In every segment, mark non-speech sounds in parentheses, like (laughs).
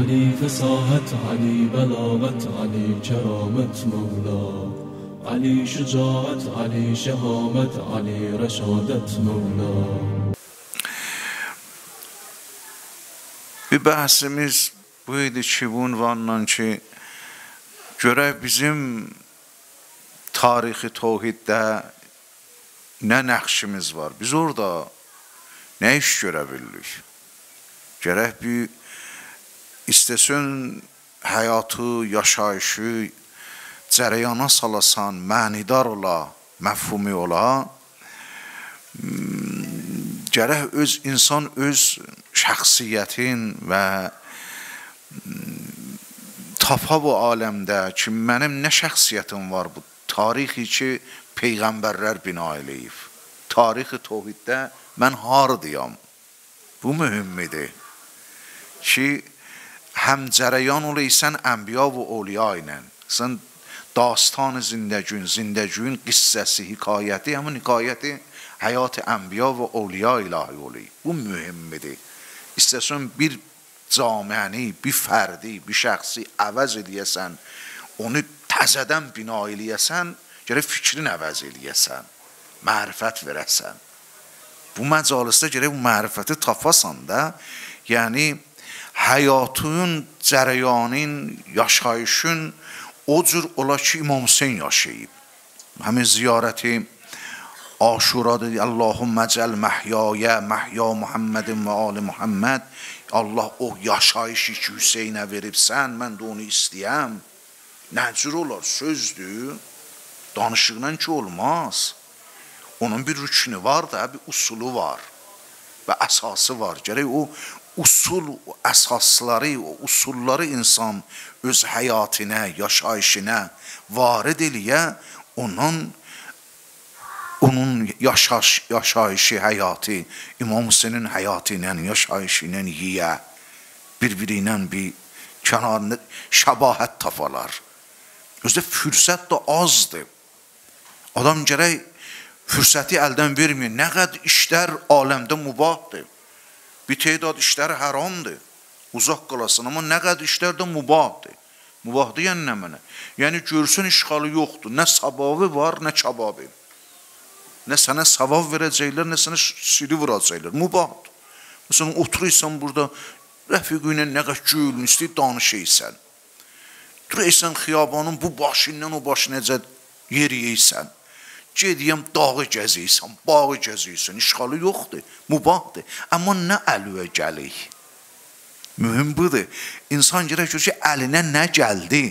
علی فساحت علی بلاغت علی کرامت مولا علی شجاعت علی شهامت علی رشادت مولا Bir bəhsimiz bu idi ki, bu ünvanla ki, görək bizim tarixi tohiddə nə nəqşimiz var. Biz orada nə iş görə bildik? Gərək bir istəsən həyatı, yaşayışı cərəyana salasan, mənidar ola, məfhumi ola, gərək öz insan öz şəxsiyyətin və tapa bu aləmdə ki, mənim nə şəxsiyyətim var bu tarixi ki, peyğəmbərlər bina eləyib. Tarixi tohiddə mən hardıyam? Bu mühümmidir ki, cərəyan olaysan ənbiya və oliya ilə. Sən dastan zindəgün, zindəgün qissəsi, hikayəti, həmin hikayəti həyat ənbiya və oliya ilahi olayıb. Bu mühümmidir. İstəsən bir camiəni, bir fərdi, bir şəxsi əvəz eləyəsən, onu təzədən bina eləyəsən, gərək fikrin əvəz eləyəsən, mərifət verəsən. Bu məcalisdə gərək bu mərifəti tapasan da, yəni həyatın, cərəyanın, yaşayışın o cür ola ki, İmam Hüseyin yaşayıb. Həmin ziyarəti Aşurada Allahümmə cəl məhyayə, məhya Muhammedin və ali Muhammed. Allah o yaşayışı ki, Hüseynə veribsən, mən də onu istəyəm. Nə cür olar? Sözdür. Danışıqla ki, olmaz. Onun bir rükünü var da, bir usulu var və əsası var. Gərək o usul, əsasları, o usulları insan öz həyatına, yaşayışına varid eləyə, onun onun yaşayış, yaşayışı, həyatı, İmam Hüseynin həyatı ilə, yaşayışı ilə yiyə, bir-biri ilə bir kənarında şəbahət tapalar. Özdə fürsət də azdır. Adam gərək fürsəti əldən vermir. Nə qədər işlər aləmdə mübahdır. Bir tedad işlər haramdır. Uzaq qalasın, amma nə qədər işlər də mübahdır. Mübahdır yəni nə mənə? Yəni görsün işğalı yoxdur. Nə sababı var, nə kababı. Nə sənə savab verəcəklər, nə sənə sili vuracaqlar. Mübahdır. Məsələn, oturursan burada, rəfiqi ilə nə qədər gülün istəyir, danışıysan. Duraysan xiyabanın bu başından o baş necə yeriyəysən. Gediyəm dağı gəziysən, bağı gəziysən, işğalı yoxdur, mübahdır. Amma nə əlüyə gəlik? Mühüm budur. İnsan gərək ki, əlinə nə gəldi?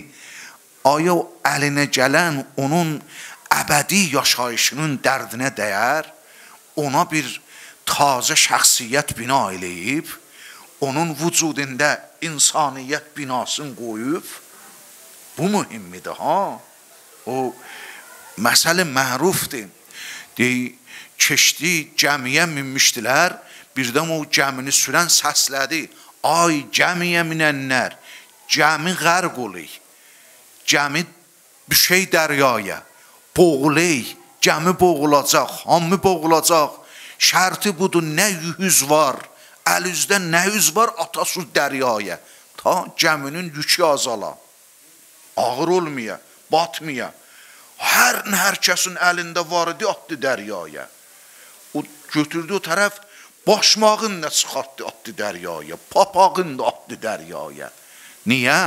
Aya o əlinə gələn onun əbədi yaşayışının dərdinə dəyər, ona bir tazə şəxsiyyət bina eləyib, onun vücudunda insaniyyət binasını qoyub, bu mühimmidir ha. O məsələ mərufdur. Dey, keçdi, gəmiyə minmişdilər, birdən o gəmini sürən səslədi. Ay gəmiyə minənlər, gəmi qərq olayım. Gəmi düşey dəryaya boğuley, gəmi boğulacaq, hamı boğulacaq. Şərti budur, nə yüz var, əl üzdə nə yüz var, atasur dəryaya. Ta gəminin yükü azala. Ağır olmaya, batmaya. Hər hər kəsin əlində var idi, atdı dəryaya. O götürdü o tərəf, başmağın da çıxartdı, atdı dəryaya. Papağın da atdı dəryaya. Niyə?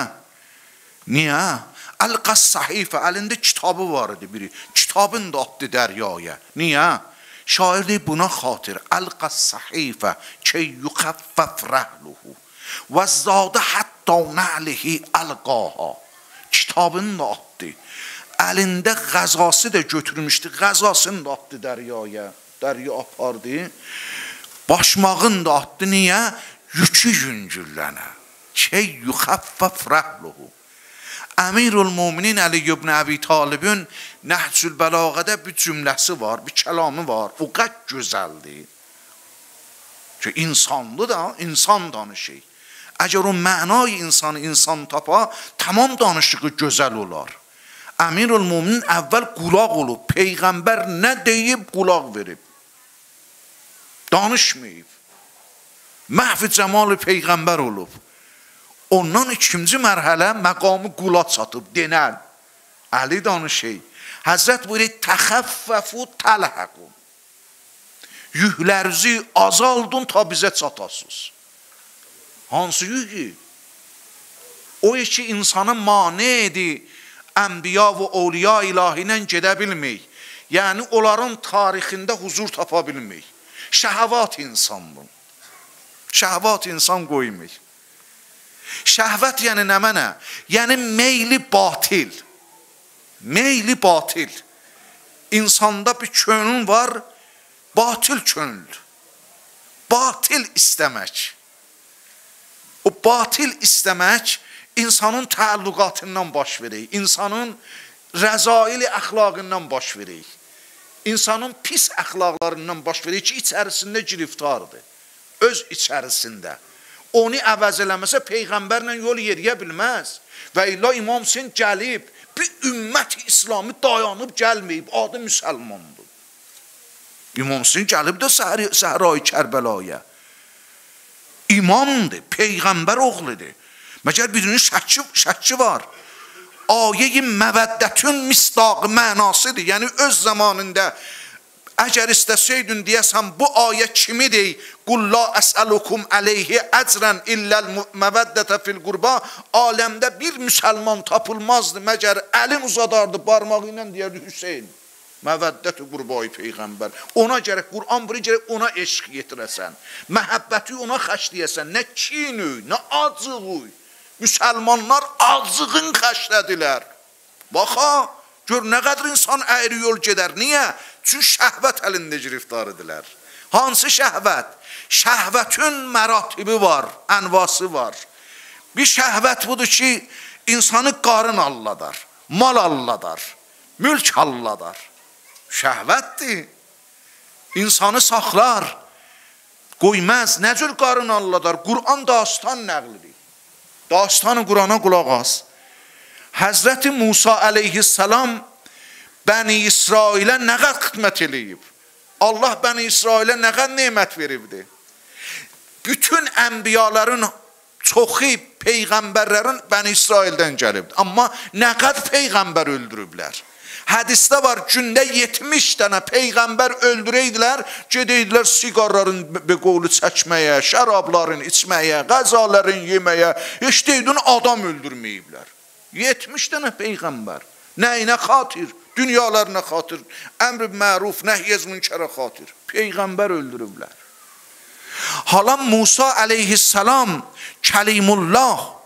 Niyə? Əlqas sahifə, əlində kitabı var idi biri. Kitabın da atdı dəryaya. Niyə? Şair deyir buna xatir. Əlqas sahifə ki yuxaffaf rəhluhu. Və zadə hətta nəlihi əlqaha. Kitabını da atdı. Əlində qəzası da götürmüşdü. Qəzasını da atdı dəryaya. Dərya apardı. Başmağını da atdı. Niyə? Yükü yüngüllənə. Ki yuxaffaf rəhluhu. Əmirul Müminin Əli ibn Əbi Talibin Nəhcül Bəlağədə bir cümləsi var, bir kəlamı var. O qəd gözəldir. Ki insanlı da, insan danışır. Əgər o mənay insanı insan tapa, tamam danışığı gözəl olar. Əmirul Müminin əvvəl qulaq olub, peyğəmbər nə deyib qulaq verib. Danışmayıb. Məhv cəmalı peyğəmbər olub. Ondan ikinci mərhələ məqamı qula çatıb denən. Əli danışır. Həzrət buyurur, təxəffəfu təlhəqun. Yüklərinizi azaldın ta bizə çatasınız. Hansı yükü? O ki insanı mane edir, ənbiya və awliya ilahi ilə gedə bilmək. Yəni onların tarixində huzur tapa bilmək. Şəhəvat insandır. Şəhvət insan qoymur. Şəhvət yəni nə mənə? Yəni meyli batil. Meyli batil. İnsanda bir könül var, batil könül. Batil istəmək. O batil istəmək insanın təalluqatından baş verir. İnsanın rəzaili əxlaqından baş verir. İnsanın pis əxlaqlarından baş verir ki, içərisində giriftardır öz içərisində. Onu əvəz eləməsə peyğəmbərlə yol yeriyə bilməz. Və illa İmam Hüseyn gəlib, bir ümmət İslamı dayanıb gəlməyib, adı müsəlmandır. İmam Hüseyn gəlib də Səhra-i Kərbəlaya. İmamdır, peyğəmbər oğludur. Məgər birinin şəkki, şəkki var. Ayə-i məvəddətün misdaqı mənasıdır. Yəni öz zamanında Əgər istəsəydin deyəsən bu ayə kimidir? Qul la əsəlukum əleyhi əcrən illəl məvəddətə fil qurba. Aləmdə bir müsəlman tapılmazdı məgər əlin uzadardı barmağı ilə deyərdi Hüseyn. Məvəddəti qurbayı peyğəmbər. Ona gərək Quran buri gərək ona eşq yetirəsən. Məhəbbəti ona xəşləyəsən. Nə kini, nə acığı. Müsəlmanlar acığın xəşlədilər. Baxa, gör nə qədər insan əyri yol gedər. Niyə? Çünki şəhvət əlində giriftarıdırlar. Hansı şəhvət? Şəhvətin məratibi var, ənvası var. Bir şəhvət budur ki, insanı qarın alladar, mal alladar, mülk alladar. Şəhvətdir. İnsanı saxlar, qoymaz. Nə cür qarın alladar? Quran dastan nəqlidir. Dastanı Qurana qulaq as. Həzrəti Musa əleyhissalam Bəni İsrailə nə qədər xidmət eləyib? Allah Bəni İsrailə nə qədər nemət veribdi? Bütün ənbiyaların çoxu peyğəmbərlərin Bəni İsraildən gəlibdi. Amma nə qədər peyğəmbər öldürüblər? Hədisdə var, gündə 70 dənə peyğəmbər öldürəydilər, gedəydilər siqarların beqolu çəkməyə, şərabların içməyə, qəzaların yeməyə, heç deydin adam öldürməyiblər. 70 dənə peyğəmbər. Nəyinə xatir? Dünyalarına xatır, əmr məruf, nəhyəz münkərə xatır. Peyğəmbər öldürüblər. Hala Musa əleyhissalam Kəlimullah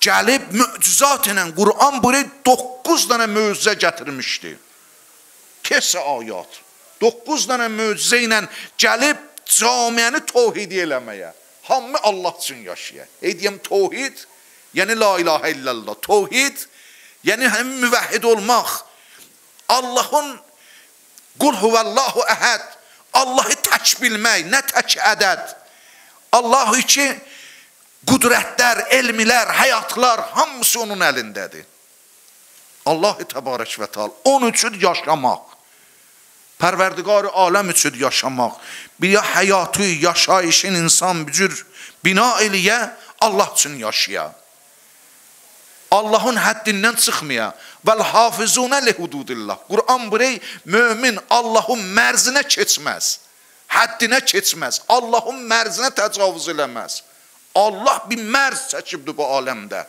gəlib möcüzat ilə Quran buraya 9 dənə möcüzə gətirmişdi. Kesə ayat. 9 dənə möcüzə ilə gəlib camiəni tohid eləməyə. Hamı Allah üçün yaşaya. Ediyəm tohid, yəni la ilahə illallah. Tohid, yəni həm müvəhhid olmaq. Allahın qul huvallahu əhəd Allahı tək bilmək, nə tək ədəd. Allah ki, qudrətlər, elmilər, həyatlar hamısı onun əlindədir. Allah-u Təbarək və Teala onun üçün yaşamaq, pərverdigar aləm üçün yaşamaq, bir həyatı, yaşayışın insan bir cür bina eləyə, Allah üçün yaşaya. Allahın həddindən çıxmaya. Vəl hafizunə li hududillah. Quran burey mömin Allahın mərzinə keçməz. Həddinə keçməz. Allahın mərzinə təcavüz eləməz. Allah bir mərz çəkibdir bu aləmdə.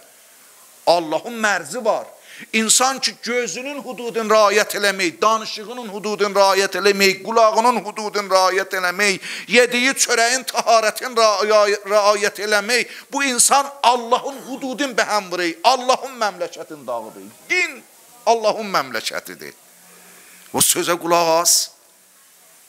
Allahın mərzi var. İnsan ki gözünün hududun riayət eləmək, danışığının hududun riayət eləmək, qulağının hududun riayət eləmək, yediyi çörəyin taharətin riayət eləmək, bu insan Allahın hududun bəhəm vurur, Allahın məmləkətin dağıdır. Din Allahın məmləkətidir. Bu sözə qulaq as.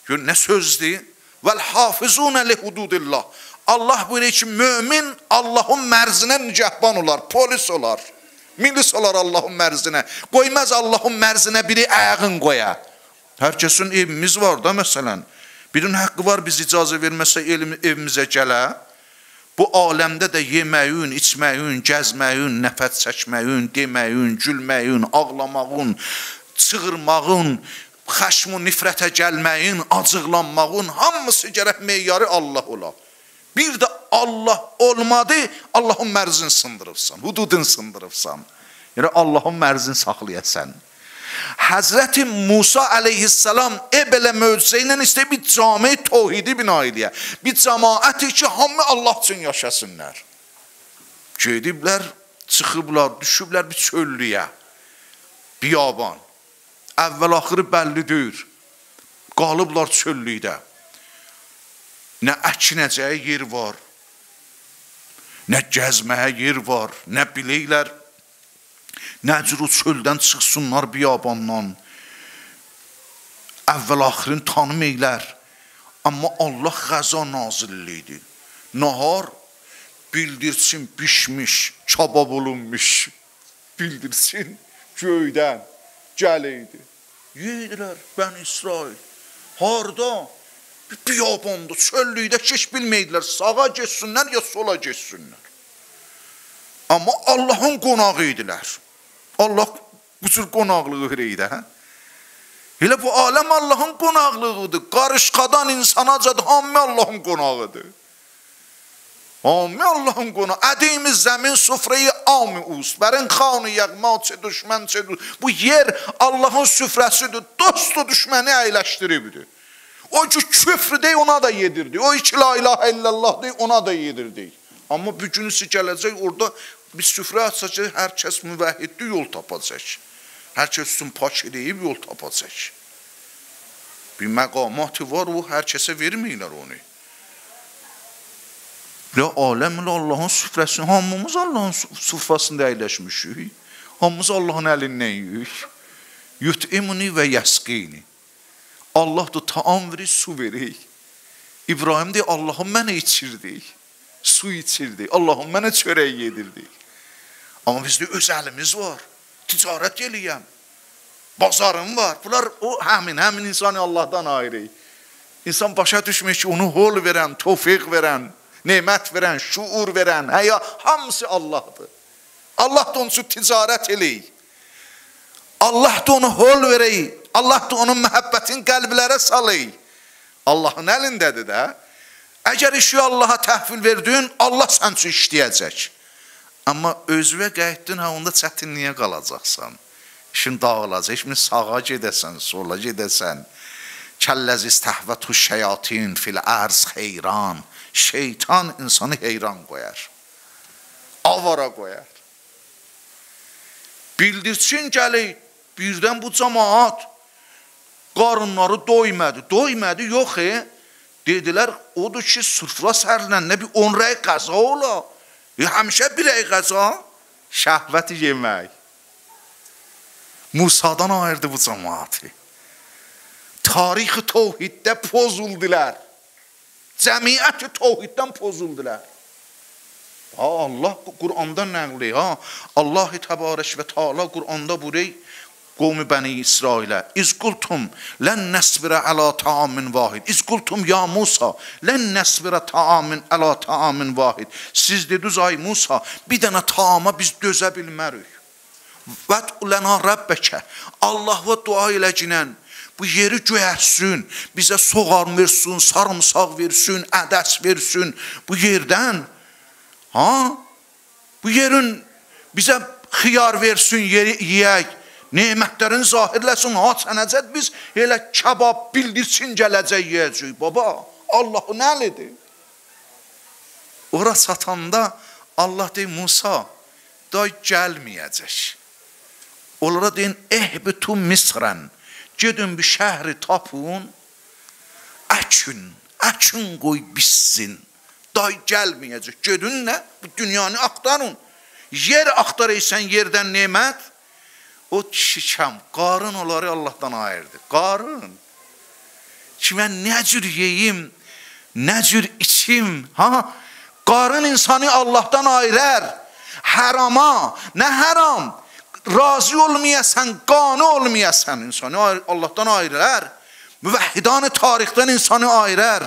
Gör nə sözdür? Vəl hafizunə li hududillah. Allah buyuruyor ki, mömin Allahın mərzinə nigəhban olar, polis olar milis olar Allahın mərzinə. Qoymaz Allahın mərzinə biri ayağın qoya. Hər kəsin evimiz var da məsələn. Birinin haqqı var biz icazə verməsə evimizə gələ. Bu aləmdə də yeməyin, içməyin, gəzməyin, nəfət çəkməyin, deməyin, gülməyin, ağlamağın, çığırmağın, xəşmu nifrətə gəlməyin, acıqlanmağın hamısı gərək meyarı Allah ola. Bir də Allah olmadı, Allahın mərzini sındırıbsan, hududun sındırıbsan. Yəni Allahın mərzini saxlayasan. Həzrəti Musa əleyhissalam e belə möcüzə ilə istə bir cami təvhidi bina eləyə. Bir cəmaəti ki, hamı Allah üçün yaşasınlar. Gediblər, çıxıblar, düşüblər bir çöllüyə. Biyaban. Əvvəl axırı bəllidir. Qalıblar çöllükdə. Nə əkinəcəyə yer var, nə gəzməyə yer var, nə biləklər, nə cür çöldən çıxsınlar biyabandan. Əvvəl axirin tanımayırlar. Amma Allah qəza nazillidir. Nahar bildirsin bişmiş, çabab olunmuş. Bildirsin göydən gələydi. Yeydilər Bən İsrail. Harda? Biyabanda, çöllükdə heç bilməyidilər, sağa getsinlər ya sola getsinlər. Amma Allahın qonağı idilər. Allah bu cür qonaqlığı verəydi, hə? Elə bu aləm Allahın qonaqlığıdır. Qarışqadan insanacadır, hamı Allahın qonağıdır. Hamı Allahın qonağı. Ədimiz zəmin sufrayı ami us. Bərin xanı yağma çə düşmən çə Bu yer Allahın süfrəsidir. Dostu düşməni əyləşdiribdir. O ki küfr dey ona da yedirdi. O iki la ilahe illallah dey ona da yedirdi. Amma bu günüsü gələcək orada bir süfrə açacaq, hər kəs müvəhhiddir, yol tapacaq. Hər kəs üçün pak edib yol tapacaq. Bir məqamatı var, o hər kəsə vermirlər onu. Ya aləmlə Allahın süfrəsini, hamımız Allahın süfrəsində əyləşmişik. Hamımız Allahın əlindən yiyik. Yut'imuni və yəsqini. Allah da taam verir, su verir. İbrahim deyir, Allahım mənə içirdi. Su içirdi. Allahım mənə çörək yedirdi. Amma bizdə öz əlimiz var. Ticarət eləyəm. Bazarım var. Bunlar o həmin, həmin insanı Allahdan ayrı. İnsan başa düşmür ki, onu hol verən, tofiq verən, nemət verən, şuur verən, həya hamısı Allahdır. Allah da onun üçün ticarət eləyir. Allah da onu hol verəyir. Allah da onun məhəbbətin qəlblərə salır. Allahın əlindədir də. Əgər işi Allaha təhvil verdin, Allah sən üçün işləyəcək. Amma özünə qayıtdın, ha onda çətinliyə qalacaqsan. İşin dağılacaq, işin sağa gedəsən, sola gedəsən. Kəlləz istəhvətu şeyatin fil ərz xeyran. Şeytan insanı heyran qoyar. Avara qoyar. Bildirsin gəlir, birdən bu cəmaat qarınları doymadı. Doymadı, yox e. Dedilər, odur ki, sırfla sərləndə bir 10 rəy qəza ola. E, həmişə bir rəy qəza şəhvəti yemək. Musadan ayırdı bu cəmaatı. Tarixi təvhiddə pozuldular. Cəmiyyəti təvhiddən pozuldular. Ha, Allah Quranda nəqli, ha. Allah təbarək və Taala Quranda burayı qovmi bəni İsrailə. İz qultum lən nəsbirə əla taamin vahid. İz qultum ya Musa lən nəsbirə taamin əla taamin vahid. Siz dediniz ay Musa bir dənə taama biz dözə bilmərik. Vəd lənə Rəbbəkə Allah'a dua eləcinən bu yeri göyərsin, bizə soğan versin, sarımsaq versin, ədəs versin. Bu yerdən. Ha? Bu yerin bizə xiyar versin, yeri yeyək nemətlərini zahirləsin, ha sənəcət biz elə kebab bildirsin gələcək yeyəcək. Baba, Allah nəlidir? Ora satanda Allah deyir, Musa, day gəlməyəcək. Onlara deyin, ehbitu misrən, gedin bir şəhri tapın, əkin, əkin qoy bitsin. Day gəlməyəcək. Gedin nə? Dünyanı axtarın. Yer axtaraysan yerdən nemət, o şikam, qarın onları Allahdan ayırdı. Qarın. Ki mən nə cür yeyim, nə cür içim, ha? Qarın insanı Allahdan ayırar. Hərama, nə həram? Razı olmayasan, qanı olmayasan insanı Allahdan ayırar. Müvəhhidan tarixdən insanı ayırar.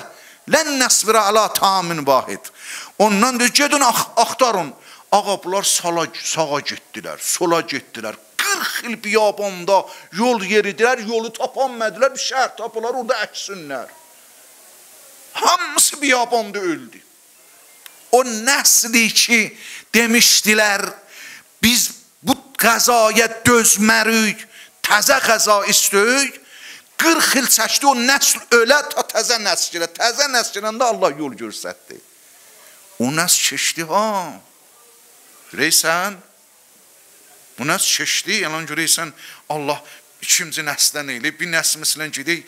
Lən nəsbirə əla tamin vahid. Ondan da gedin axtarın. Ağa bunlar sala, sağa getdilər, sola getdilər, 40 il biyabanda yol yeridilər, yolu tapanmadılar, bir şəhər tapılar, orada əksinlər. Hamısı biyabanda öldü. o nəsli ki, demişdilər, biz bu qəzaya dözmərik, təzə qəza istəyik, 40 il çəkdi o nəsl ölə ta təzə nəsl gilə. Təzə nəsl giləndə Allah yol göstərdi. O nəsl keçdi ha. Görəysən? Bu nəsl keçdi, yalan görəysən Allah ikinci nəsdən eləyib, bir nəsl məsələn gedək,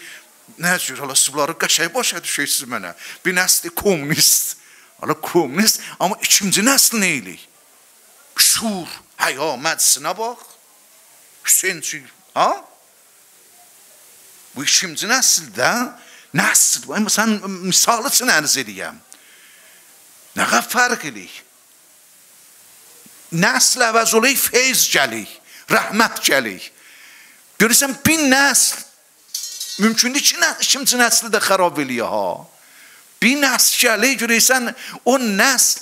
nə cür hala siz bunları qəşəng başa düşürsünüz mənə. Bir nəsli kommunist, hala kommunist, amma ikinci nəsl nə eləyik? Şur, həya, məclisinə bax. Hüseynçi, ha? Bu ikinci nəsildə nəsil, sən misal üçün ərz edəyəm. Nə qədər fərq eləyik? نسل عوض اولای فیض جلی رحمت جلی. بیاریسم بین نسل ممکنی چی نسل چیم چی نسل در ها بین نسل جلی جوریسن اون نسل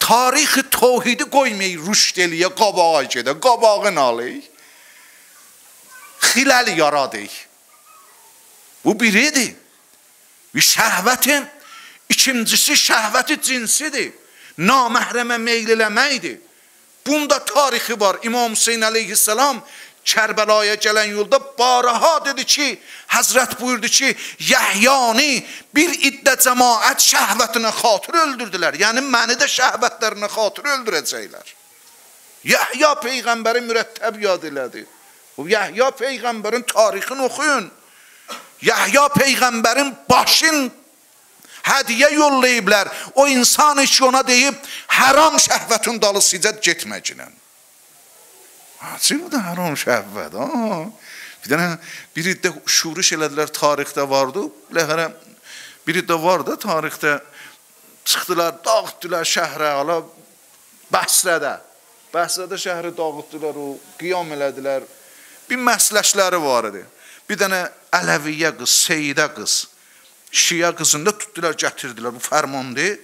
تاریخ توحیدی قویمی روشدلی یا قابا آجه در قابا آقا نالی. خیلال یارادی. و بیریدی. و شهوت ایچمزیسی شهوت جنسی دی. نامحرم میلیل میدی Bunda tarixi var. İmam Hüseyin əleyhissalam Kərbəlaya gələn yolda baraha dedi ki, Həzrət buyurdu ki, Yəhyanı bir iddə cəmaət şəhvətinə xatır öldürdülər. Yəni məni də şəhvətlərinə xatır öldürəcəklər. Yəhya peyğəmbəri mürəttəb yad elədi. Bu Yəhya peyğəmbərin tarixini oxuyun. Yahya peyğəmbərin başın hədiyə yollayıblar. O insan ki ona deyib, haram şəhvətin dalı sizə getməcilən. Açı bu da haram şəhvət. Ha? Bir dənə bir iddə şuruş elədilər tarixdə vardı. Ləhərə bir iddə vardı tarixdə çıxdılar, dağıtdılar şəhrə, ala Bəsrədə. Bəsrədə şəhəri dağıtdılar, o qiyam elədilər. Bir məsləşləri var idi. Bir dənə Ələviyyə qız, Seyidə qız, Şiyə qızını da tutdular, gətirdilər. Bu fərmandır.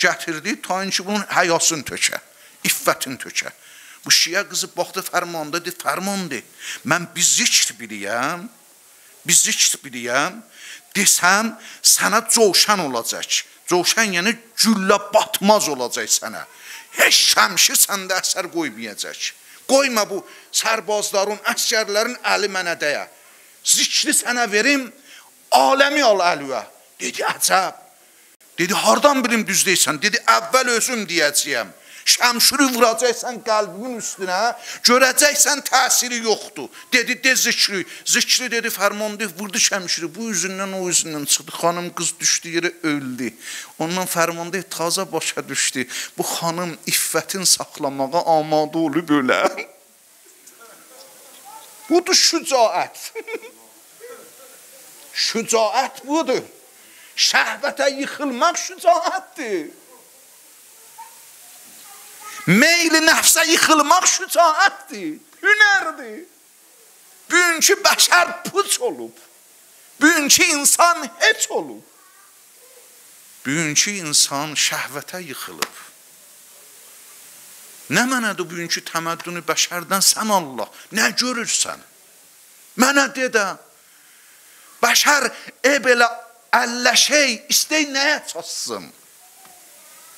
Gətirdi, ta ki bunun həyasını tökə, iffətini tökə. Bu Şiyə qızı baxdı fərmanda, dedi, fərmandır. Mən bir zikr biliyəm, bir zikr biliyəm, desəm, sənə coşan olacaq. Coşan yəni güllə batmaz olacaq sənə. Heç şəmşi səndə əsər qoymayacaq. Qoyma bu sərbazların, əskərlərin əli mənə dəyə zikri sənə verim, aləmi al əlvə. Dedi, əcəb. Dedi, hardan bilim düz deysən? Dedi, əvvəl özüm deyəcəyəm. Şəmşürü vuracaqsan qəlbimin üstünə, görəcəksən təsiri yoxdur. Dedi, de zikri. Zikri dedi, fərmandı, vurdu şəmşürü. Bu üzündən o üzündən çıxdı. Xanım qız düşdü yerə öldü. Ondan fərmandı, taza başa düşdü. Bu xanım iffətin saxlamağa amadə olub ölə. (laughs) Budur şücaət. (laughs) şücaət budur. Şəhvətə yıxılmaq şücaətdir. Meyli nəfsə yıxılmaq şücaətdir. Hünərdir. Bugünkü bəşər puç olub. Bugünkü insan heç olub. Bugünkü insan şəhvətə yıxılıb. Nə mənədir bugünkü təməddünü bəşərdən sən Allah? Nə görürsən? Mənə de də. Bəşər e belə əllə şey istəy nəyə çatsın?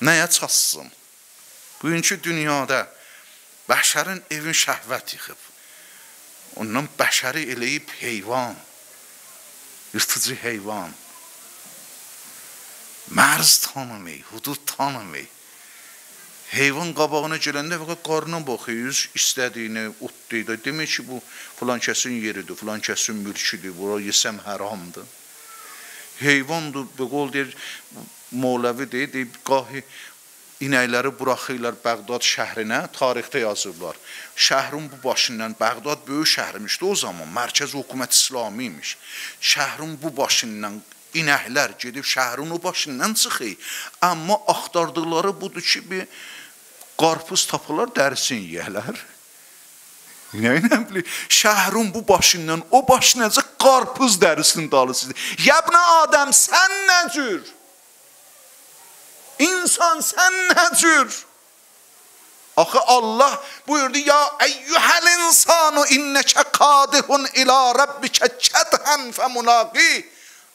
Nəyə çatsın? Bugünkü dünyada bəşərin evin şəhvət yıxıb. Ondan bəşəri eləyib heyvan, yırtıcı heyvan. Mərz tanımay, hudud tanımay. Heyvan qabağına gələndə fəqət qarnına baxır, istədiyini, otlayır. Demək ki, bu filan kəsin yeridir, filan kəsin mülküdür, bura yesəm haramdır. Heyvandır, bu qol deyir, Moğləvidir, deyib, qahi inəkləri buraxırlar Bəğdad şəhrinə, tarixdə yazıblar. Şəhrin bu başından, Bəğdad böyük şəhrimişdi o zaman, mərkəz hökumət İslami imiş. Şəhrin bu başından inəklər gedib şəhrin o başından çıxır. Amma axtardıqları budur ki, bir qarpız tapılar, dərisini yeyərlər. Nə önəmli? Şəhrin bu başından o başınacaq qarpız dərisinin dalısıdır. Yəbnə Adəm, sən nə cür? İnsan sən nə cür? Axı Allah buyurdu ya eyyuhel insanu inneke kadihun ila rabbike kedhen femulaqi.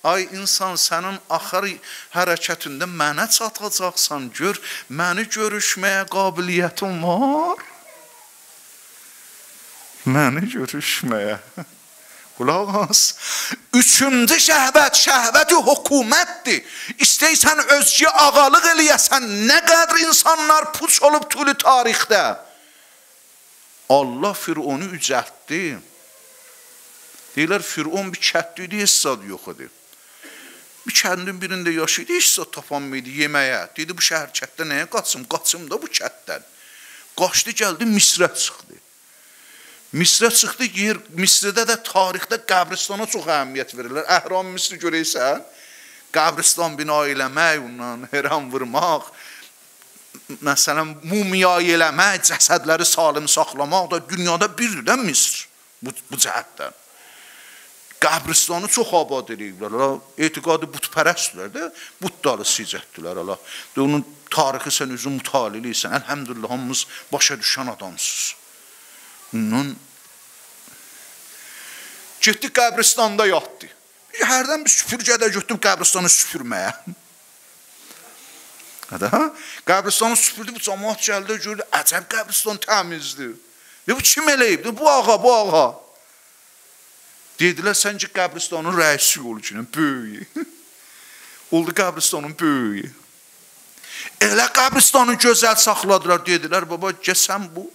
Ay insan sənin axır hərəkətində mənə çatacaqsan, gör, məni görüşməyə qabiliyyətin var. Məni görüşməyə. (laughs) Qulaq as. Üçüncü şəhvət, şəhvəti hökumətdir. İstəyirsən özgə ağalıq eləyəsən, nə qədər insanlar puç olub tülü tarixdə. Allah Fironu yücəltdi. Deyirlər Firon bir kətli idi, heç zad yox idi. Bir kəndin birində yaşaydı, heç zad tapanmaydı yeməyə. Dedi bu şəhər kətdə nəyə qaçım? Qaçım da bu kətdən. Qaçdı, gəldi Misrə çıxdı. Misrə çıxdı, yer Misrdə də tarixdə qəbristana çox əhəmiyyət verirlər. Əhram Misri görəysən, qəbristan bina eləmək, ondan hərəm vurmaq, məsələn, mumiya eləmək, cəsədləri salim saxlamaq da dünyada birdir də Misr bu, bu cəhətdən qəbristanı çox abad ediblər. Ala etiqadı butpərəstdirlər də, buddalı sicətdilər ala. Və onun tarixi sən özün mütaliə edirsən. Elhamdülillah hamımız başa düşən adamsınız. Bunun getdi qəbristanda yatdı. Hərdən bir süpürgədə götürdüm qəbristanı süpürməyə. Hə? Qəbristanı süpürdü, bu cəmaət gəldi, gördü, əcəb qəbristan təmizdir. Bu kim eləyibdi? Bu ağa, bu ağa. Dedilər, sən ki, qəbristanın rəisi ol ki, böyüyü. (laughs) Oldu qəbristanın böyüyü. Elə qəbristanı gözəl saxladılar, dedilər, baba, gəsən bu,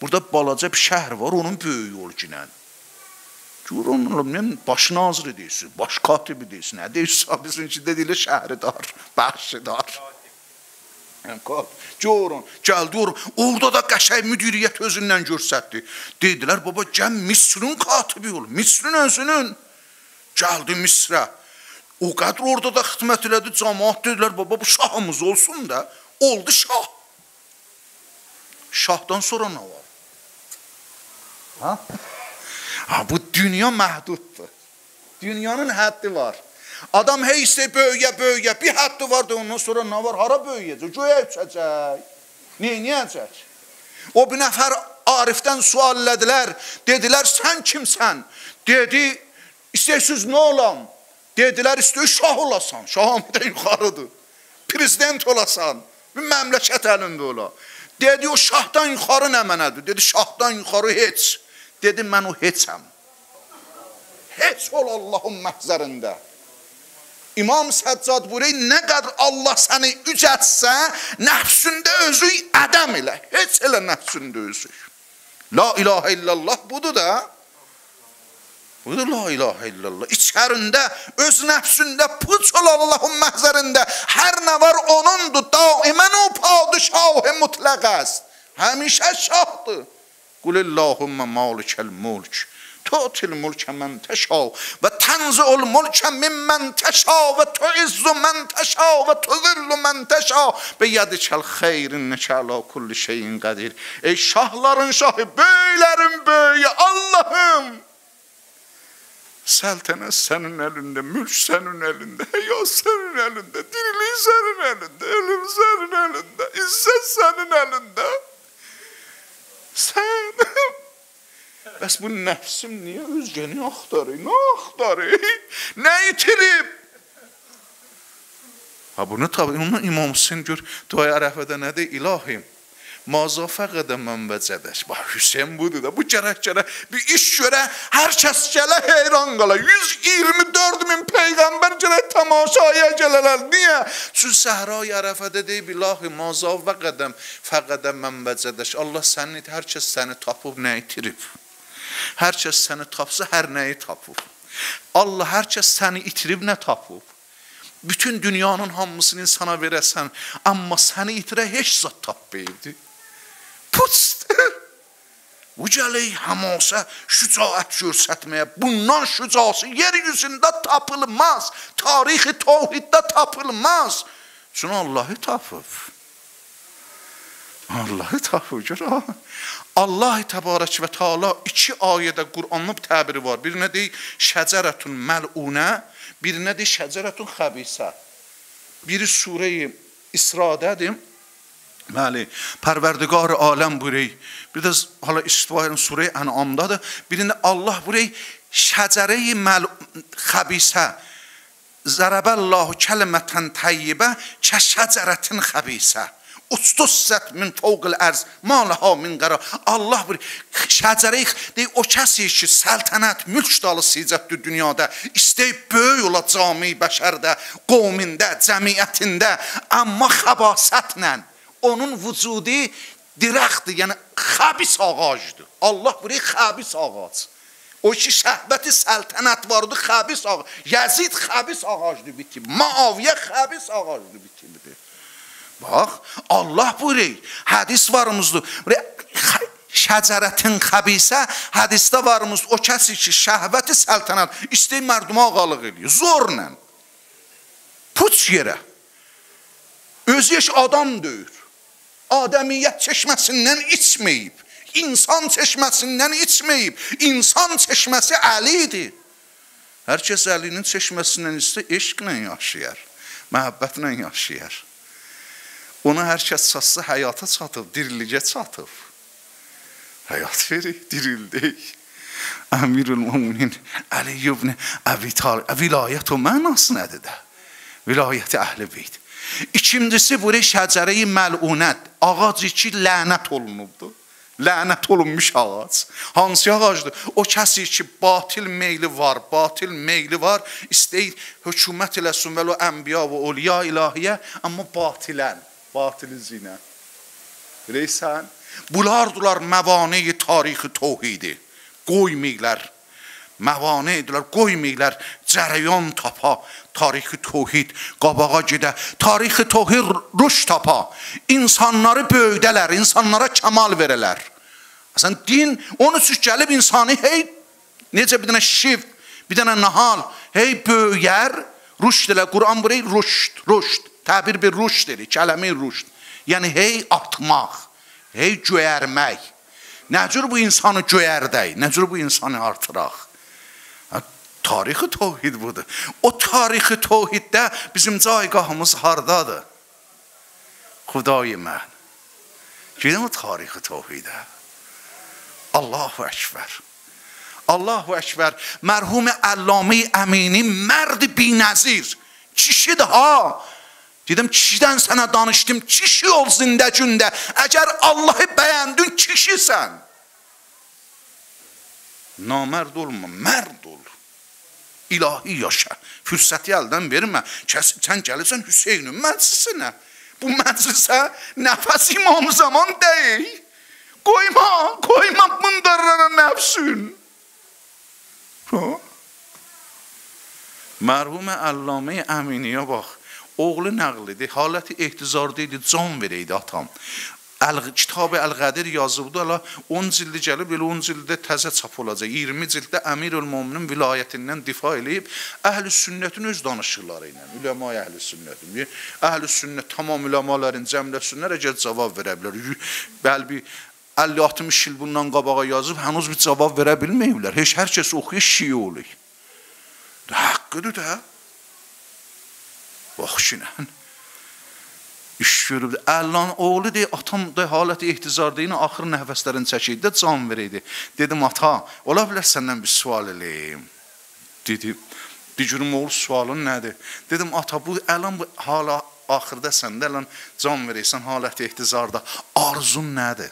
burada balaca bir şəhər var, onun böyüyü ol ki, Gör onun baş naziri deyilsin, baş katibi deyilsin, nə deyilsin, bizim ki, dedilir şəhridar, bəxşidar. Görün, gəldi orun. Orada da qəşəng müdiriyyət özündən göstərdi. Dedilər, baba, gəl Misrin katibi ol. Misrin özünün. Gəldi Misrə. O qədər orada da xidmət elədi, cəmaat dedilər, baba, bu şahımız olsun da. Oldu şah. Şahdan sonra nə var? Ha? Ha, bu dünya məhduddur. Dünyanın həddi var. Adam heysə böyüyə böyüyə bir həddi var da ondan sonra nə var? Hara böyüyəcək? Göyə uçacaq. Neyniyəcək? O bir nəfər Arifdən sual elədilər. Dedilər, sən kimsən? Dedi, istəyirsiniz nə olam? Dedilər, istəyir şah olasan. Şahım (laughs) da yuxarıdır. Prezident olasan. Bir məmləkət əlində ola. Dedi, o şahdan yuxarı nə mənədir? Dedi, şahdan yuxarı heç. Dedi, mən o heçəm. Heç ol Allahın məhzərində. İmam Səccad buyuruyor, nə qədər Allah səni yücətsə, nəfsündə özü ədəm elə. Heç elə nəfsündə özü. La ilahə illallah budur da. Budur la ilahə illallah. İçərində, öz nəfsündə puç ol Allahın məhzərində. Hər nə var onundur. Daimən o padişahı mutlaqəst. Həmişə şahdır. Qulillahumma malikəl mulk. تؤتي الملك من تشاء و تنزع الملك ممن تشاء و تعز من تشاء و تذل من تشاء به yedikal xeyr inneke ala kulli şeyin qadir. Ey şahların şahı, böylərin böyüyü Allahım. Səltənət sənin əlində, mülk sənin əlində, həyat sənin əlində, dirilik sənin əlində, ölüm sənin əlində, izzət sənin əlində. Sən Bəs bu nəfsim niyə özgəni axtarır? Nə axtarır? Nə itirib? Ha bunu tabi onun İmam Hüseyin gör duaya ərəfədə nədir? İlahim Maza fəqədə mən vəcədəş. Bax, Hüseyin budur da. Bu gərək-gərək bir iş görə hər kəs gələ heyran qala. 124 min peyğəmbər gərək tamaşaya gələlər. Niyə? Çünki səhra-i ərəfədə deyib, ilahi maza fəqədəm, fəqədə mən vəcədəş. Allah səni, hər kəs səni tapıb nə itirib? Hər kəs səni tapsa, hər nəyi tapıb. Allah hər kəs səni itirib nə tapıb? Bütün dünyanın hamısını insana verəsən, amma səni itirə heç zat tapmayıbdı. Putsdur. (laughs) Bu gələk həmasa şücaət görsətməyə, bundan şücası yeryüzündə tapılmaz, tarixi tohiddə tapılmaz. Çünki Allahı tapıb. Allahı tapıb, gör, Allah təbarək və Taala iki ayədə Qur'anın təbiri var. Birinə deyir şəcərətun məlunə, birinə deyir şəcərətun xəbisə. Biri surə-i İsradədir. Bəli, Pərverdigar aləm buyuruyor. Bir də hala istivaən surə-i Ənamdadır. Birində Allah buyuruyor şəcərə-i xəbisə Zərəbəllahu kəlimətən təyyibə kəşəcərətin xəbisə. Ustusət min fawqil ərz malaha min qara. Allah bir şəcərə deyir o kəsi ki səltənət, mülk dalı sicətdir dünyada. İstəyib böyük ola cami bəşərdə, qovmində, cəmiyyətində, amma xəbasətlə onun vücudi dirəxtdir, yəni xəbis ağacdır. Allah buyuruyor xəbis ağac. O ki şəhbəti səltənət vardı, xəbis ağac. Yazid xəbis ağacdır bitib. Muaviyə xəbis ağacdır bitibdir. Bax, Allah buyuruyor. Hədis varımızdır. Şəcərətin xəbisə hədisdə varımız o kəsi ki şəhvəti səltənət istəyir mərduma ağalıq eləyir. Zorla. Puç yerə. Özü heç adam döyür. Adəmiyyət çeşməsindən içməyib insan çeşməsindən içməyib. İnsan çeşməsi Əlidir. Hər kəs Əlinin çeşməsindən istə eşqlə yaşayar, məhəbbətlə yaşayar. Ona hər kəs çatsa həyata çatıb, diriliyə çatıb. Həyat verir, dirildik. Əmirül müminin Əli ibn Əbi Talib. Vilayət o mənası nədir də? Vilayəti əhl-i beyt. İkincisi bu şəcərəyi məlunət, ağac ki lənət olunubdur lənət olunmuş ağac. Hansı ağacdır? O kəsi ki, batil meyli var, batil meyli var, istəyir hökumət eləsin vələ ənbiya və oliya ilahiyyə, amma batilən, batili zinə. Bilirsən? Bunlardılar məvani tarixi tohidi. Qoymayırlar. Məvanidirlər, qoymayırlar cərəyan tapa, tarixi tohid qabağa gedə, tarixi tohid ruş tapa, insanları böyüdələr, insanlara kəmal verələr. Əsən din onun üçün gəlib insanı hey necə bir dənə şif, bir dənə nahal, hey böyüyər, rüşd elə Quran burayı rüşd, rüşd, təbir bir rüşd edir, kələmə rüşd. Yəni hey atmaq, hey göyərmək. Nəcür bu insanı göyərdək, nəcür bu insanı artıraq. Tarixi təvhid budur. O tarixi təvhiddə bizim caygahımız hardadır? Xudayı mən. Gedim o tarixi təvhidə. Allahu Ekber. Allahu Ekber. Merhum Allame Əmini mərd binəzir. Kişidir ha. Dedim kişidən sənə danışdım. Kişi ol zində gündə. Əgər Allahı bəyəndin kişisən. Namərd olma, mərd ol. İlahi yaşa. Fürsəti əldən vermə. Kəs, sən gəlirsən Hüseynin məclisinə. Bu məclisə nəfəs imamı zaman deyil. Koyma, koyma bunlara nefsün. Mərhum Əllamə Əminiyə bax. Oğlu nəql idi, haləti ehtizarda idi, can verəydi atam. Əl kitab Əl-Qədir yazıbdı, ala 10 cildi gəlib, elə 10 cildə təzə çap olacaq. 20 cilddə Əmirül Möminin vilayətindən difa eləyib Əhl-i Sünnətin öz danışıqları ilə, üləma Əhl-i Sünnətin. Əhl-i Sünnət tamam üləmaların cəmləsinlər əgər cavab verə bilər. Bəlbi 50-60 il bundan qabağa yazıb, hənuz bir cavab verə bilməyiblər. Heç hər kəs oxuyur, şiə olur. Haqqıdır da. Bax şinən. İş görüb, əllan oğlu deyir, atam da haləti ehtizardayını axır nəfəslərini çəkirdi, can verəydi. Dedim, ata, ola bilər səndən bir sual eləyim. Dedi, digürüm oğlu sualın nədir? Dedim, ata, bu ələn bu hala axırda səndə ələn can verəysən haləti ehtizarda. Arzun nədir?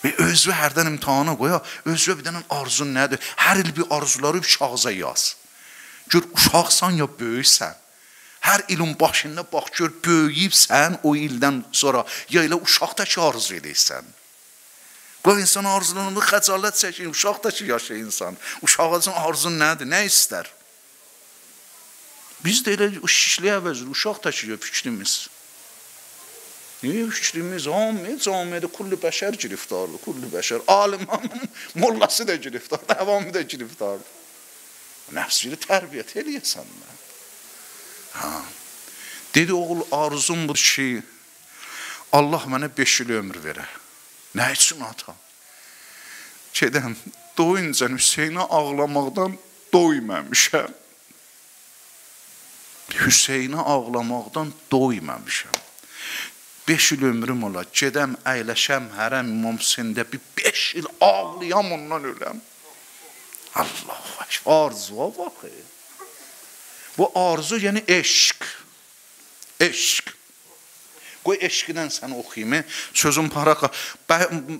Və özü hərdən imtahana qoya, özü bir dənə arzun nədir? Hər il bir arzuları bir kağıza yaz. Gör uşaqsan ya böyüksən. Hər ilin başında bax gör böyüyübsən o ildən sonra ya elə uşaqdakı arzu edirsən. Qoy insan arzularını xəcalət çəkir, uşaqdakı yaşa insan. Uşağın arzun nədir? Nə istər? Biz də elə şişliyə əvəzdir, uşaqdakı fikrimiz. Niye fikrimiz hamı camiədə kullu bəşər giriftardır, kullu bəşər. Alim, (laughs) mollası da giriftardır, avamı da giriftardır. Nəfsini tərbiyyət eləyəsən mən. Ha. Dedi oğul arzum bu ki Allah mənə 5 il ömür verə. Nə üçün ata? Gedəm doyunca Hüseynə ağlamaqdan doymamışam. Hüseynə ağlamaqdan doymamışam. 5 il ömrüm ola, gedəm, əyləşəm hərəm İmam Hüseyndə bir 5 il ağlayam ondan öləm. Allah, arzuğa bax. Bu arzu yəni eşq. Eşq. Qoy eşqidən səni oxuyum. Sözüm paraqa.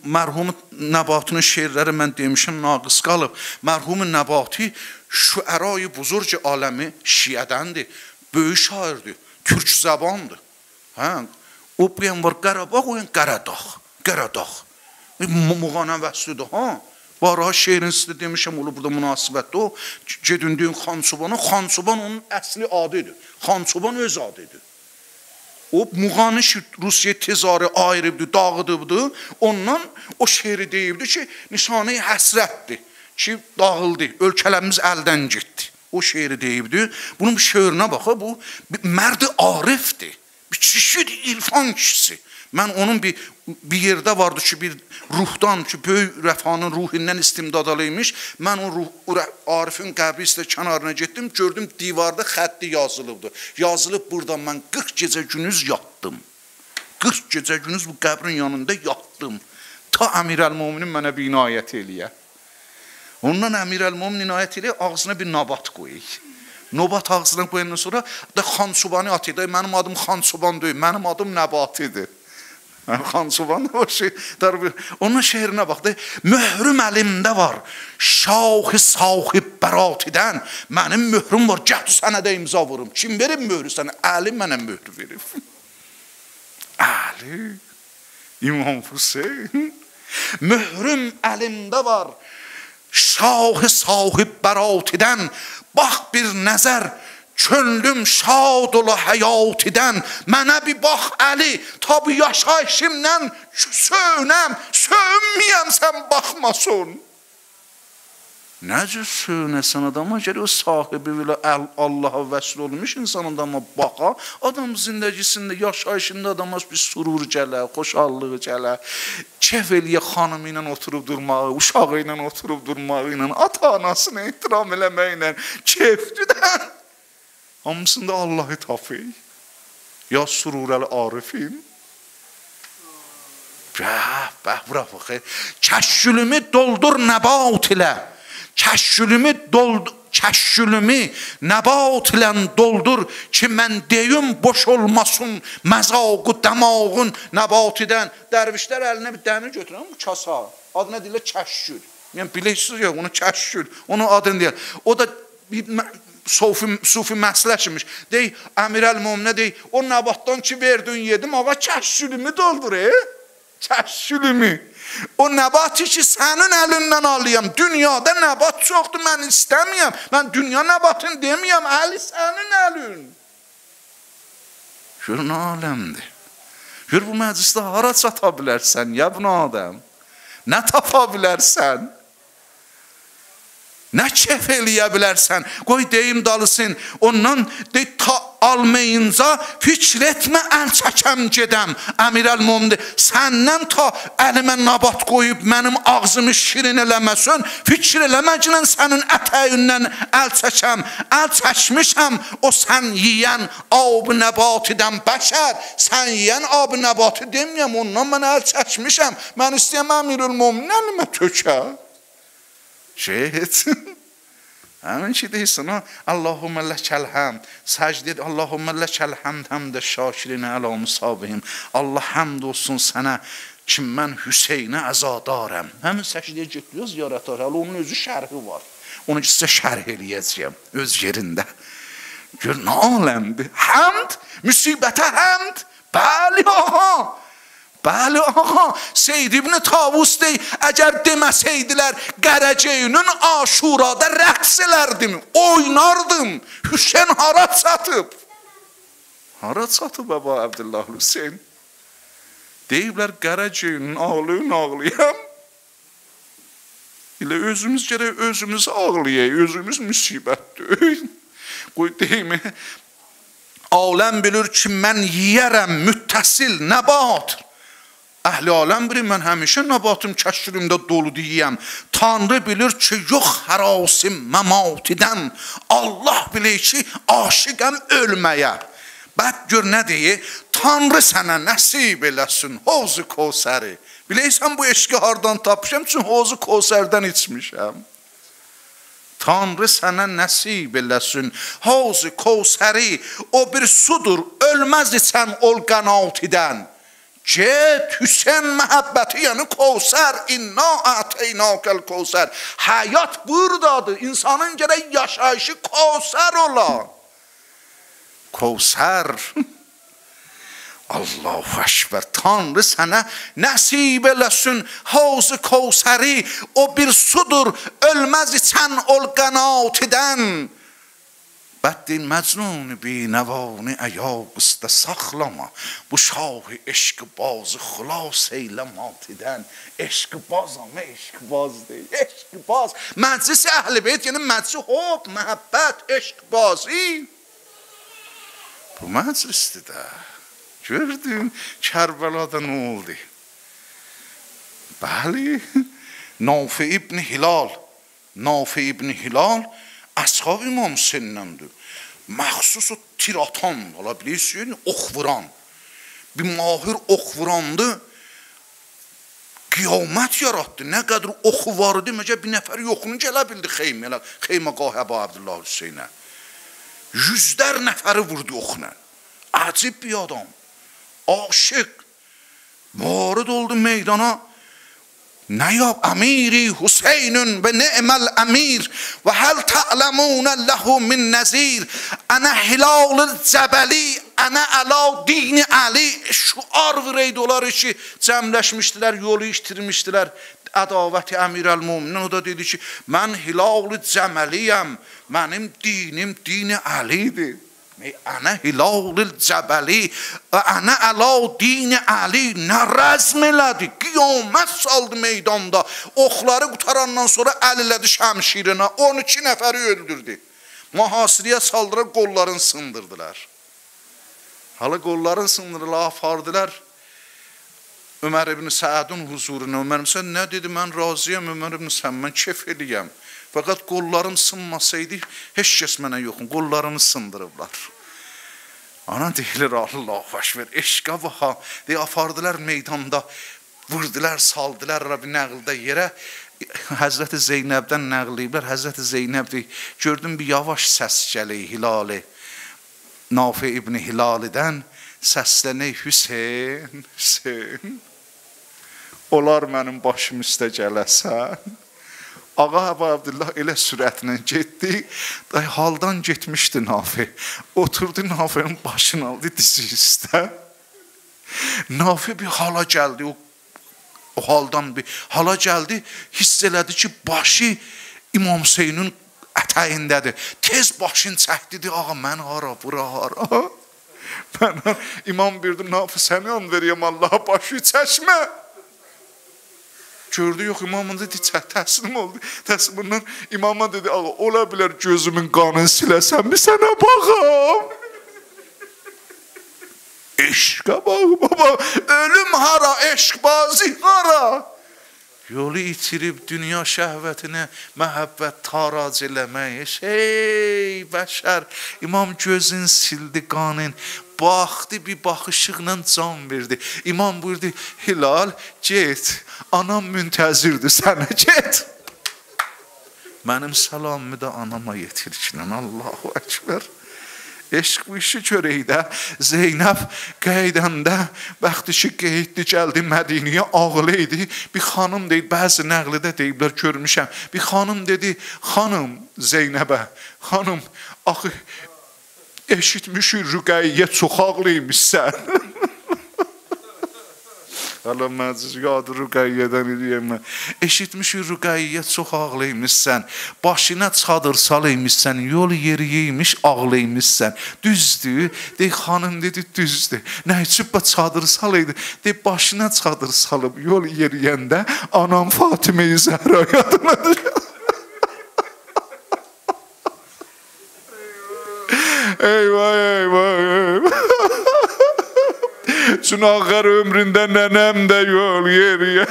Mərhum Nəbatinin şeirləri mən demişəm naqis qalıb. Mərhum Nəbati şüərayı buzurc aləmi şiədəndir. Böyük şairdir. Türk zabandır. Hə? O bu yan var Qarabağ, o yan Qaradağ. Qaradağ. Muğana vəslidir, ha? Barha şeirin sizə demişəm, olur burada münasibətdə o. Gedin deyin Xançobanı, Xançoban onun əsli adıdır. Xançoban öz adıdır. O muğanı Rusiya tezarı ayırıbdı, dağıdıbdı. Ondan o şeiri deyibdi ki, nişanə həsrətdir ki, dağıldı, ölkələrimiz əldən getdi. O şeiri deyibdi. Bunun şeirinə baxa, bu mərdi arifdir. Bir kişidir, irfan kişisi. Mən onun bir bir yerdə vardı ki, bir ruhdan ki, böyük rəfanın ruhindən istimdad alıymış. Mən o ruh Arifin qəbri üstə kənarına getdim, gördüm divarda xətti yazılıbdı. Yazılıb burada mən 40 gecə günüz yatdım. 40 gecə günüz bu qəbrin yanında yatdım. Ta Əmirəl-Möminin mənə bir inayət eləyə. Ondan Əmirəl-Mömin inayət eləyə, ağzına bir nabat qoyaq. Nobat ağzına qoyandan sonra da Xan Subani atıydı. Mənim adım Xan Suban deyil, mənim adım Nəbatidir. Xançovan o şey darbi onun şeirinə baxdı. Möhrüm əlimdə var. Şauxi sahib bəratidən mənim möhrüm var. Gəl sənə də imza vurum. Kim verib möhrü sənə? Əli mənə möhr verib. Əli İmam Hüseyn möhrüm əlimdə var. Şahı sahib bəratidən bax bir nəzər Könlüm şad ola həyatidən, mənə bir bax Əli, tabi yaşayışımdan söynəm, sönməyəm sən baxmasın. Necə söynəsən adama gəlir, o sahibi belə Allaha vəsl olmuş insan adama baxa, adam zindəgisində, yaşayışında adama bir surur gələ, xoşallığı gələ, kef eləyə xanımı ilə oturub durmağı, uşağı ilə oturub durmağı ilə, ata-anasını ehtiram eləməklə, kefdir də. Hamısında Allahı tapır. Ya sururəli arifim. Bəh, bəh, bura bax. Kəşşülümü doldur nəbat ilə. Kəşşülümü doldur kəşşülümü nəbat ilə doldur ki, mən deyim boş olmasın məzaqı dəmağın nəbatidən. Dərvişlər əlinə bir dəmir götürən bu kasa. Adı nə deyirlər? Kəşşül. Yəni bilirsiniz ya, onu kəşşül. Onun adını deyir. O da sufi, sufi məsələşmiş. Dey, Əmirəl-Möminə dey, o nəbatdan ki verdin yedim, ağa kəşşülümü doldur, e? Kəşşülümü. O nəbatı ki sənin əlindən alayım. Dünyada nəbat çoxdur, mən istəməyəm. Mən dünya nəbatını deməyəm, əli sənin əlin. Gör nə aləmdir. Gör bu məclisdə hara çata bilərsən, ya bu adam? Nə tapa bilərsən? Nə kef eləyə bilərsən? Qoy deyim dalısın. Ondan de ta almayınca fikr etmə əl çəkəm gedəm. Əmirəl-Mömin səndən ta əlimə nabat qoyub mənim ağzımı şirin eləməsin. Fikr eləməklə sənin ətəyindən əl çəkəm. Əl çəkmişəm o sən yeyən ab nəbatidən bəşər. Sən yeyən ab nəbatı deməyəm. Ondan mən əl çəkmişəm. Mən istəyəm Əmirəl-Mömin əlimə tökə. Şey etsin. Həmin ki deyirsən, ha, Allahumma ləkəl həmd. Səcdə et, Allahumma ləkəl həmd həmdə şakirinə ələ musabihim. Allah həmd olsun sənə ki, mən Hüseynə əzadarəm. Həmin səcdəyə getiriyor ziyarətlər. Hələ onun özü şərhi var. Onu sizə şərh eləyəcəyəm öz yerində. Gör nə aləmdir. Həmd, müsibətə həmd. Bəli, aha. Bəli, ağa, Seyd ibn Tavus dey, əgər deməsəydilər, Qərəcəyinin aşurada rəqs elərdim, oynardım, Hüseyin hara çatıb? Hara çatıb, Əba Əbdillah Hüseyin? Deyiblər, Qərəcəyinin ağlıyın ağlayam. Elə özümüz gərək özümüz ağlayaq, özümüz müsibətdir. Qoy deyim, aləm bilir ki, mən yiyərəm müttəsil, nəbat. Əhli aləm bilir, mən həmişə nəbatım kəşkirimdə dolu deyəm. Tanrı bilir ki, yox hərasim məmatidən. Allah bilir ki, aşiqəm ölməyə. Bəd gör nə deyir? Tanrı sənə nəsib eləsin Hovzu Kosəri. Bilirsən bu eşqi hardan tapmışam? Çünki Hovzu Kosərdən içmişəm. Tanrı sənə nəsib eləsin. Havz Kevsəri o bir sudur, ölməz sən ol qənaatidən. Get Hüseyn məhəbbəti yəni Kevsər, inna əteynakel Kevsər. Həyat burdadır. İnsanın gərək yaşayışı Kevsər ola. Kevsər (laughs) Allahu Ekber. Tanrı sənə nəsib eləsin. Havz Kevsəri o bir sudur, ölməz içən ol qənaatidən. Bəddin məcnun bi nəvani əyaqüstə saxlama. Bu şahı eşq bazı xilas eylə matidən. Eşq bazam, eşq baz deyil. Eşq baz. Məclis əhl-i beyt, yəni məclis hop, məhəbbət, eşq bazı. Bu məclisdir də. Gördün Kərbəlada nə oldu? Bəli, Nafi ibn Hilal, Nafi ibn Hilal ashab İmam Sinnəndir. Məxsus o tir atan, ola bilirsiniz, ox vuran. Bir mahir ox vurandı. Qiyamət yaratdı. Nə qədər oxu var idi, məcə bir nəfər yoxunu gələ bildi xeyməyə, xeyməqah Əbu Abdullah Hüseynə. Yüzlər nəfəri vurdu oxla. Acib bir adam. aşık varid oldu meydana yap emiri Hüseyin'ün ve ni'mel emir ve hel ta'lemune lehu min nezir ana hilalul cebeli ana ala dini Ali şuar vereydiler işi cəmləşmişdilər, yolu iştirmişdilər ədavəti əmirəl-müminin o da dedi ki, mən hilal-ı cəməliyəm, mənim dinim dini Əlidir. Ana hilalil cəbəli və ana əla dini əli nə rəzm elədi, qiyamət saldı meydanda. Oxları qutarandan sonra əl elədi şəmşirinə, 12 nəfəri öldürdü. Mühasirəyə saldıra qollarını sındırdılar. Hala qollarını sındırdılar, apardılar. Ömər ibn Səadın huzuruna. Ömər sən nə dedi? Mən razıyam Ömər ibn Səad, mən kef eləyəm. Fəqət qollarım sınmasaydı, heç kəs mənə yoxun, qollarını sındırıblar. Ana deyilir Allah başver, eşqa baxa, deyə apardılar meydanda, vurdular, saldılar Rəbbi nəqldə yerə. Həzrəti Zeynəbdən nəqləyiblər, Həzrəti Zeynəb deyir, gördüm bir yavaş səs gəlir Hilali. Nafi ibn Hilalidən səslənək Hüseyn, Hüseyn. Olar mənim başım üstə gələsən. Ağa Əbu Abdullah elə sürətlə getdi. Day haldan getmişdi Nafi. Oturdu Nafinin başını aldı dizi üstə. Nafi bir hala gəldi. O, o haldan bir hala gəldi. Hiss elədi ki, başı İmam Hüseynin ətəyindədir. Tez başını çəkdi. Ağa mən hara, bura hara? (laughs) Mən İmam birdir, Nafi səni an verəyəm Allaha başı çəkmə. Gördü yox imamın dedi təslim oldu. Təslimdən imama dedi ağa ola bilər gözümün qanını siləsən mi sənə baxam. Eşqa bax baba ölüm hara eşqbazi hara. Yolu itirib dünya şəhvətinə məhəbbət tarac eləmək. Ey bəşər, imam gözün sildi qanın, baxdı bir baxışıqla can verdi. İmam buyurdu, Hilal, get, anam müntəzirdir sənə, get. Mənim salamımı da anama yetirişlə, Allahu Ekber. Eşq bu işi görəkdə Zeynəb qeydəndə vaxtı ki qeyddi gəldi Mədiniyə ağlı idi. Bir xanım deyil, bəzi nəqlidə deyiblər görmüşəm. Bir xanım dedi, xanım Zeynəbə, xanım axı eşitmişik Rüqəyyə çox ağlıymışsən. (laughs) Hələ məciz yad Rüqəyyədən eləyəm mən. Eşitmişik Rüqəyyə çox ağlıymışsən. Başına çadır salıymışsən, yol yeriymiş ağlıymışsən. Düzdür? Dey xanım dedi düzdür. Nə üçün bu çadır salıydı? Dey başına çadır salıb yol yeriyəndə anam Fatimə-i Zəhra yadına düşür. (laughs) Eyvah eyvah eyvah. Çün axar ömründə nənəm də yol yeriyə.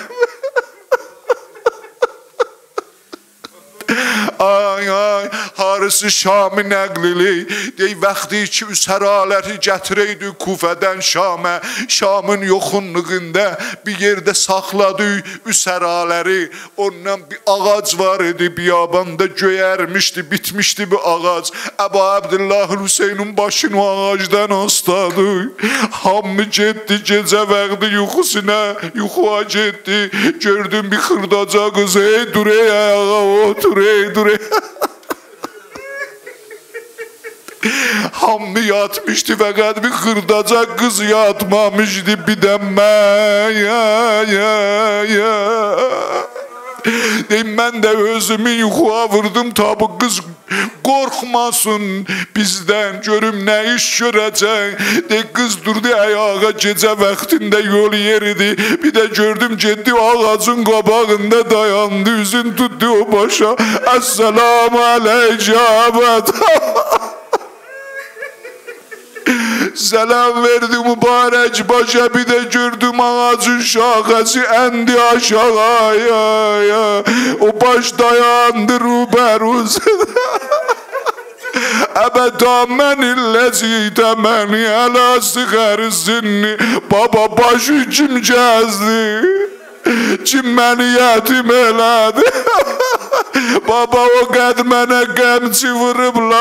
Ay ay har varisi Şamı nəqlili Dey vaxtı ki üsəraləri gətirəydi Kufədən Şamə Şamın yoxunluğunda bir yerdə saxladı üsəraləri Ondan bir ağac var idi biyabanda göyərmişdi bitmişdi bu ağac. Əbu Abdullah Hüseynin başını o ağacdan asladı Hamı getdi gecə vaxtı yuxusuna yuxuya getdi Gördüm bir xırdaca qız ey dur ey ayağa otur ey dur ey Hamı yatmışdı fakat bir xırdaca qız yatmamışdı bir də mən ya ya ya Deyim mən də özümü yuxuya vurdum tabi qız qorxmasın bizdən görüm nə iş görəcək Dey qız durdu ayağa gecə vaxtında yol yeridi bir də gördüm getdi ağacın qabağında dayandı üzün tutdu o başa Esselamu aleyküm (laughs) Selam verdi mübarek başa bir de gördüm ağacın şakası endi aşağıya ya. O baş dayandı ruberuz. (laughs) Ebeda men illezi temeni ala sıgar sinni Baba başı kim gezdi Kim beni yetim elədi (laughs) Baba o qəd mənə qəmçi vurublar.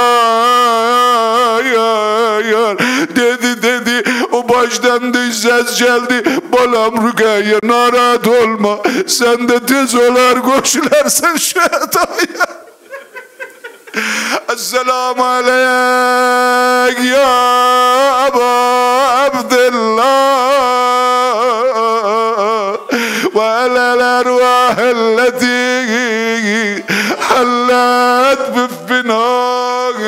Dedi dedi o baştan da ses geldi. Balam Rüqəyə narahat olma. Sen de tez olar koşularsan şu السلام عليك يا أبا عبد الله وعلى الأرواح التي حلت بفناك